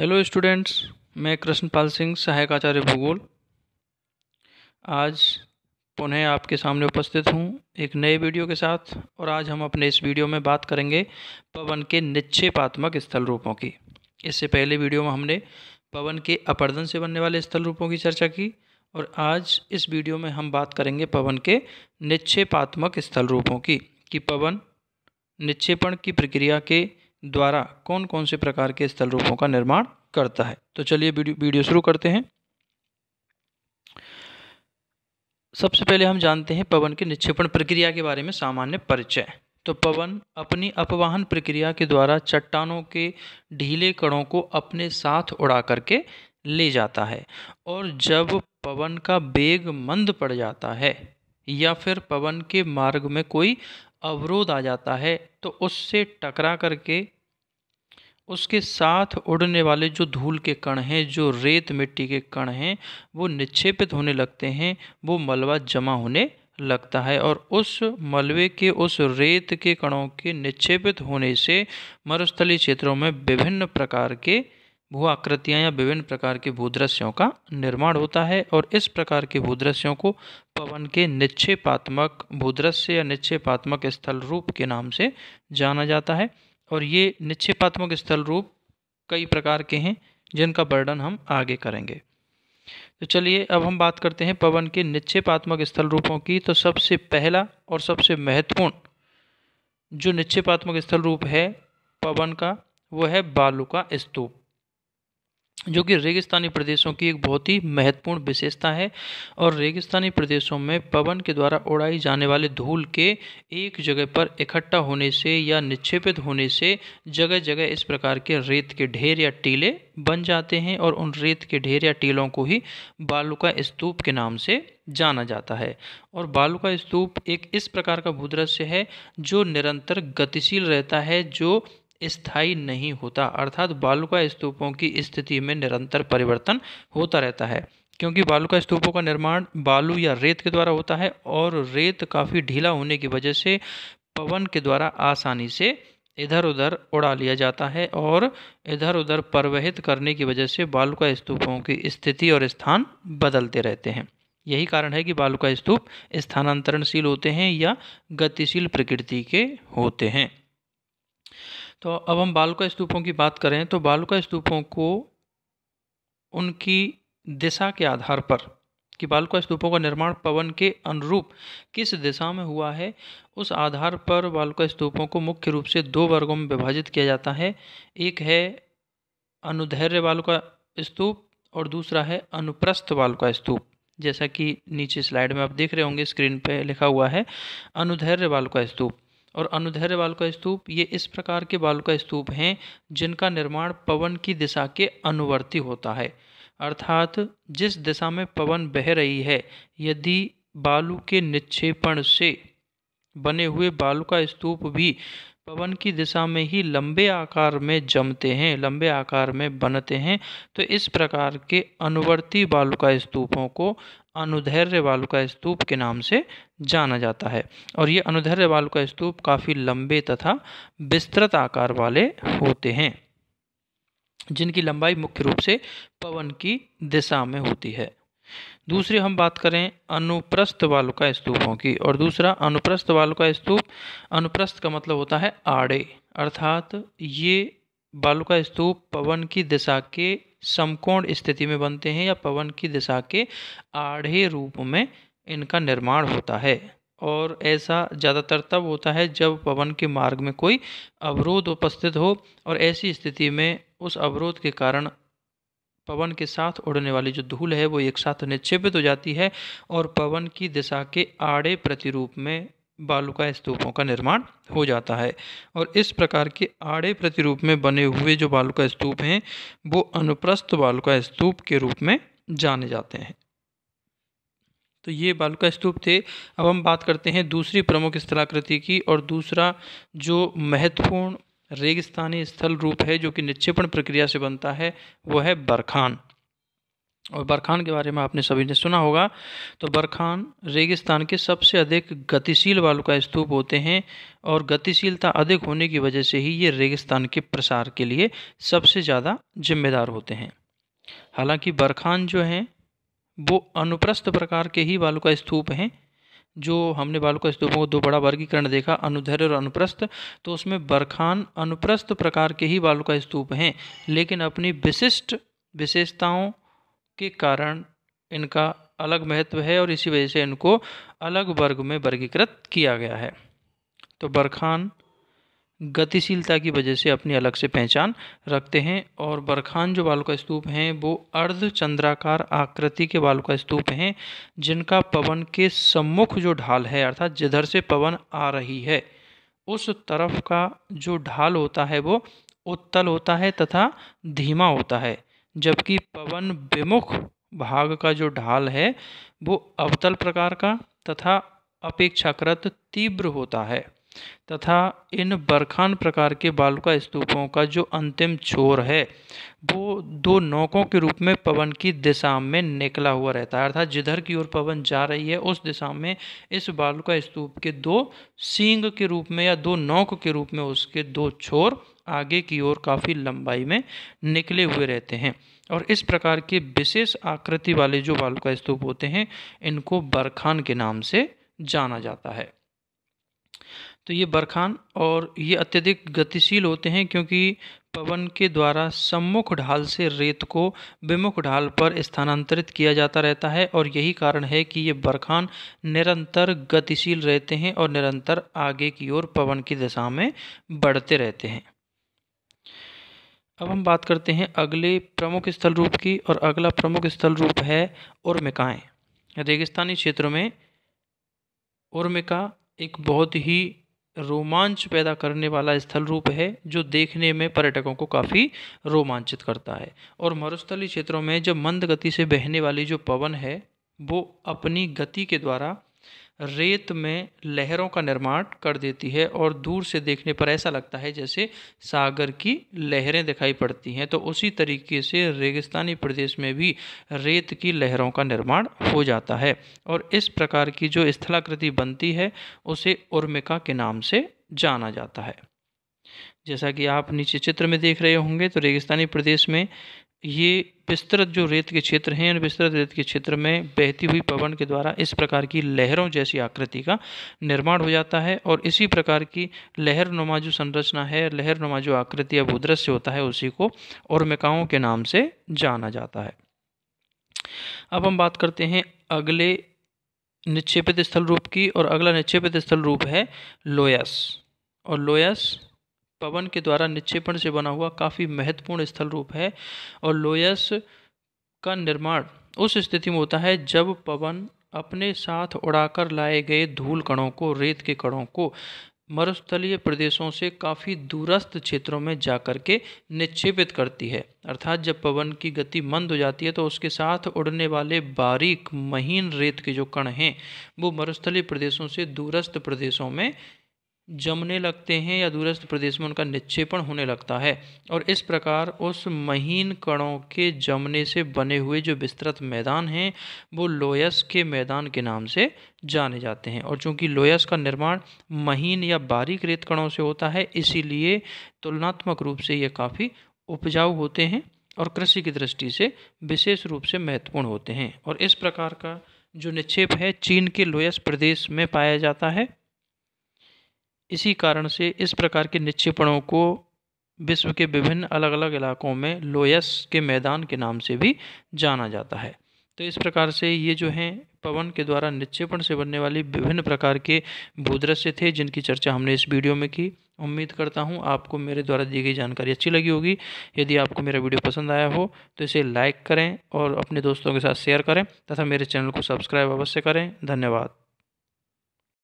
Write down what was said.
Hello students मैं कृष्णपाल सिंह, सहायक आचार्य भूगोल। आज पुनः आपके सामने उपस्थित हूँ एक नए वीडियो के साथ, और आज हम अपने इस वीडियो में बात करेंगे पवन के निक्षेपात्मक स्थल रूपों की। इससे पहले वीडियो में हमने पवन के अपर्दन से बनने वाले स्थल रूपों की चर्चा की, और आज इस वीडियो में हम बात करेंगे पवन के निक्षेपात्मक स्थल रूपों की, कि पवन निक्षेपण की प्रक्रिया के द्वारा कौन कौन से प्रकार के स्थल रूपों का निर्माण करता है। तो चलिए वीडियो शुरू करते हैं। सबसे पहले हम जानते हैं पवन के निक्षेपण प्रक्रिया के बारे में सामान्य परिचय। तो पवन अपनी अपवाहन प्रक्रिया के द्वारा चट्टानों के ढीले कणों को अपने साथ उड़ा करके ले जाता है और जब पवन का वेग मंद पड़ जाता है या फिर पवन के मार्ग में कोई अवरोध आ जाता है तो उससे टकरा करके उसके साथ उड़ने वाले जो धूल के कण हैं, जो रेत मिट्टी के कण हैं, वो निक्षेपित होने लगते हैं, वो मलबा जमा होने लगता है और उस मलबे के, उस रेत के कणों के निक्षेपित होने से मरुस्थलीय क्षेत्रों में विभिन्न प्रकार के भू आकृतियाँ या विभिन्न प्रकार के भूदृश्यों का निर्माण होता है और इस प्रकार के भूदृश्यों को पवन के निक्षेपात्मक, भूदृश्य या निक्षेपात्मक स्थल रूप के नाम से जाना जाता है। और ये निक्षेपात्मक स्थल रूप कई प्रकार के हैं, जिनका वर्णन हम आगे करेंगे। तो चलिए, अब हम बात करते हैं पवन के निक्षेपात्मक स्थल रूपों की। तो सबसे पहला और सबसे महत्वपूर्ण जो निक्षेपात्मक स्थल रूप है पवन का, वो है बालू का स्तूप। जो कि रेगिस्तानी प्रदेशों की एक बहुत ही महत्वपूर्ण विशेषता है और रेगिस्तानी प्रदेशों में पवन के द्वारा उड़ाई जाने वाले धूल के एक जगह पर इकट्ठा होने से या निक्षेपित होने से जगह जगह इस प्रकार के रेत के ढेर या टीले बन जाते हैं और उन रेत के ढेर या टीलों को ही बालू का स्तूप के नाम से जाना जाता है। और बालू का स्तूप एक इस प्रकार का भूदृश्य है जो निरंतर गतिशील रहता है, जो स्थायी नहीं होता, अर्थात बालुका स्तूपों की स्थिति में निरंतर परिवर्तन होता रहता है। क्योंकि बालुका स्तूपों का निर्माण बालू या रेत के द्वारा होता है और रेत काफ़ी ढीला होने की वजह से पवन के द्वारा आसानी से इधर उधर उड़ा लिया जाता है और इधर उधर प्रवहित करने की वजह से बालुका स्तूपों की स्थिति और स्थान बदलते रहते हैं। यही कारण है कि बालुका स्तूप स्थानांतरणशील होते हैं या गतिशील प्रकृति के होते हैं। तो अब हम बालुका स्तूपों की बात करें तो बालुका स्तूपों को उनकी दिशा के आधार पर कि बालुका स्तूपों का निर्माण पवन के अनुरूप किस दिशा में हुआ है, उस आधार पर बालुका स्तूपों को मुख्य रूप से दो वर्गों में विभाजित किया जाता है। एक है अनुधैर्य बालुका स्तूप और दूसरा है अनुप्रस्थ बालुका स्तूप। जैसा कि नीचे स्लाइड में आप देख रहे होंगे, स्क्रीन पर लिखा हुआ है अनुधैर्य बालुका स्तूप। और अनुधैर्य बालुका स्तूप, ये इस प्रकार के बालुका स्तूप हैं, जिनका निर्माण पवन की दिशा के अनुवर्ती होता है। अर्थात, जिस दिशा में पवन बह रही है, यदि बालू के निक्षेपण से बने हुए बालू का स्तूप भी पवन की दिशा में ही लंबे आकार में जमते हैं, लंबे आकार में बनते हैं। तो इस प्रकार के अनुवर्ती बालुका स्तूपों को अनुधैर्य बालुका स्तूप के नाम से जाना जाता है। और ये अनुधैर्य बालुका स्तूप काफ़ी लंबे तथा विस्तृत आकार वाले होते हैं, जिनकी लंबाई मुख्य रूप से पवन की दिशा में होती है। दूसरी हम बात करें अनुप्रस्थ वालुका स्तूपों की, और दूसरा अनुप्रस्थ वालुका स्तूप, अनुप्रस्थ का मतलब होता है आड़े, अर्थात ये बालुका स्तूप पवन की दिशा के समकोण स्थिति में बनते हैं या पवन की दिशा के आढ़े रूप में इनका निर्माण होता है। और ऐसा ज़्यादातर तब होता है जब पवन के मार्ग में कोई अवरोध उपस्थित हो, और ऐसी स्थिति में उस अवरोध के कारण पवन के साथ उड़ने वाली जो धूल है, वो एक साथ निक्षेपित हो जाती है और पवन की दिशा के आड़े प्रतिरूप में बालुका स्तूपों का निर्माण हो जाता है। और इस प्रकार के आड़े प्रतिरूप में बने हुए जो बालुका स्तूप हैं, वो अनुप्रस्थ बालुका स्तूप के रूप में जाने जाते हैं। तो ये बालुका स्तूप थे। अब हम बात करते हैं दूसरी प्रमुख स्थलाकृति की और दूसरा जो महत्वपूर्ण रेगिस्तानी स्थल रूप है जो कि निक्षेपण प्रक्रिया से बनता है, वो है बरखान। और बरखान के बारे में आपने सभी ने सुना होगा तो बरखान रेगिस्तान के सबसे अधिक गतिशील वालू का स्तूप होते हैं और गतिशीलता अधिक होने की वजह से ही ये रेगिस्तान के प्रसार के लिए सबसे ज़्यादा जिम्मेदार होते हैं। हालाँकि बरखान जो हैं, वो अनुप्रस्थ प्रकार के ही वालू का स्तूप हैं जो हमने बालू का स्तूपों को दो बड़ा वर्गीकरण देखा, अनुधैर्य और अनुप्रस्थ। तो उसमें बरखान अनुप्रस्थ प्रकार के ही बालू का स्तूप हैं, लेकिन अपनी विशिष्ट विशेषताओं के कारण इनका अलग महत्व है और इसी वजह से इनको अलग वर्ग में वर्गीकृत किया गया है। तो बरखान गतिशीलता की वजह से अपनी अलग से पहचान रखते हैं और बरखान जो बालू का स्तूप हैं, वो अर्ध चंद्राकार आकृति के बालू का स्तूप हैं, जिनका पवन के सम्मुख जो ढाल है, अर्थात जिधर से पवन आ रही है, उस तरफ़ का जो ढाल होता है, वो उत्तल होता है तथा धीमा होता है, जबकि पवन विमुख भाग का जो ढाल है, वो अवतल प्रकार का तथा अपेक्षाकृत तीव्र होता है। तथा इन बरखान प्रकार के बालुका स्तूपों का जो अंतिम छोर है, वो दो नौकों के रूप में पवन की दिशा में निकला हुआ रहता है। अर्थात जिधर की ओर पवन जा रही है, उस दिशा में इस बालुका स्तूप के दो सींग के रूप में या दो नौक के रूप में उसके दो छोर आगे की ओर काफ़ी लंबाई में निकले हुए रहते हैं। और इस प्रकार के विशेष आकृति वाले जो बालुका स्तूप होते हैं, इनको बरखान के नाम से जाना जाता है। तो ये बरखान और ये अत्यधिक गतिशील होते हैं क्योंकि पवन के द्वारा सम्मुख ढाल से रेत को विमुख ढाल पर स्थानांतरित किया जाता रहता है और यही कारण है कि ये बरखान निरंतर गतिशील रहते हैं और निरंतर आगे की ओर पवन की दिशा में बढ़ते रहते हैं। अब हम बात करते हैं अगले प्रमुख स्थल रूप की और अगला प्रमुख स्थल रूप है उर्मिकाएँ। रेगिस्तानी क्षेत्रों में उर्मिका एक बहुत ही रोमांच पैदा करने वाला स्थल रूप है, जो देखने में पर्यटकों को काफ़ी रोमांचित करता है। और मरुस्थली क्षेत्रों में जब मंद गति से बहने वाली जो पवन है, वो अपनी गति के द्वारा रेत में लहरों का निर्माण कर देती है और दूर से देखने पर ऐसा लगता है जैसे सागर की लहरें दिखाई पड़ती हैं। तो उसी तरीके से रेगिस्तानी प्रदेश में भी रेत की लहरों का निर्माण हो जाता है और इस प्रकार की जो स्थलाकृति बनती है, उसे उर्मिका के नाम से जाना जाता है। जैसा कि आप नीचे चित्र में देख रहे होंगे तो रेगिस्तानी प्रदेश में ये विस्तृत जो रेत के क्षेत्र हैं विस्तृत रेत के क्षेत्र में बहती हुई पवन के द्वारा इस प्रकार की लहरों जैसी आकृति का निर्माण हो जाता है, और इसी प्रकार की लहर नुमा जो संरचना है, लहर नुमा जो आकृति या भूदृश्य होता है, उसी को और मेकाओं के नाम से जाना जाता है। अब हम बात करते हैं अगले निक्षेपित स्थल रूप की, और अगला निक्षेपित स्थल रूप है लोयस, और लोयस पवन के द्वारा निक्षेपण से बना हुआ काफ़ी महत्वपूर्ण स्थल रूप है और लोयस का निर्माण उस स्थिति में होता है जब पवन अपने साथ उड़ाकर लाए गए धूल कणों को, रेत के कणों को मरुस्थलीय प्रदेशों से काफ़ी दूरस्थ क्षेत्रों में जाकर के निक्षेपित करती है। अर्थात जब पवन की गति मंद हो जाती है तो उसके साथ उड़ने वाले बारीक, महीन रेत के जो कण हैं, वो मरुस्थलीय प्रदेशों से दूरस्थ प्रदेशों में जमने लगते हैं या दूरस्थ प्रदेश में उनका निक्षेपण होने लगता है। और इस प्रकार उस महीन कणों के जमने से बने हुए जो विस्तृत मैदान हैं, वो लोयस के मैदान के नाम से जाने जाते हैं। और चूँकि लोयस का निर्माण महीन या बारीक रेत कणों से होता है, इसीलिए तुलनात्मक रूप से ये काफ़ी उपजाऊ होते हैं और कृषि की दृष्टि से विशेष रूप से महत्वपूर्ण होते हैं। और इस प्रकार का जो निक्षेप है, चीन के लोयस प्रदेश में पाया जाता है। इसी कारण से इस प्रकार के निक्षेपणों को विश्व के विभिन्न अलग अलग इलाकों में लोयस के मैदान के नाम से भी जाना जाता है। तो इस प्रकार से ये जो हैं, पवन के द्वारा निक्षेपण से बनने वाली विभिन्न प्रकार के भूदृश्य थे जिनकी चर्चा हमने इस वीडियो में की। उम्मीद करता हूँ आपको मेरे द्वारा दी गई जानकारी अच्छी लगी होगी। यदि आपको मेरा वीडियो पसंद आया हो तो इसे लाइक करें और अपने दोस्तों के साथ शेयर करें तथा मेरे चैनल को सब्सक्राइब अवश्य करें। धन्यवाद।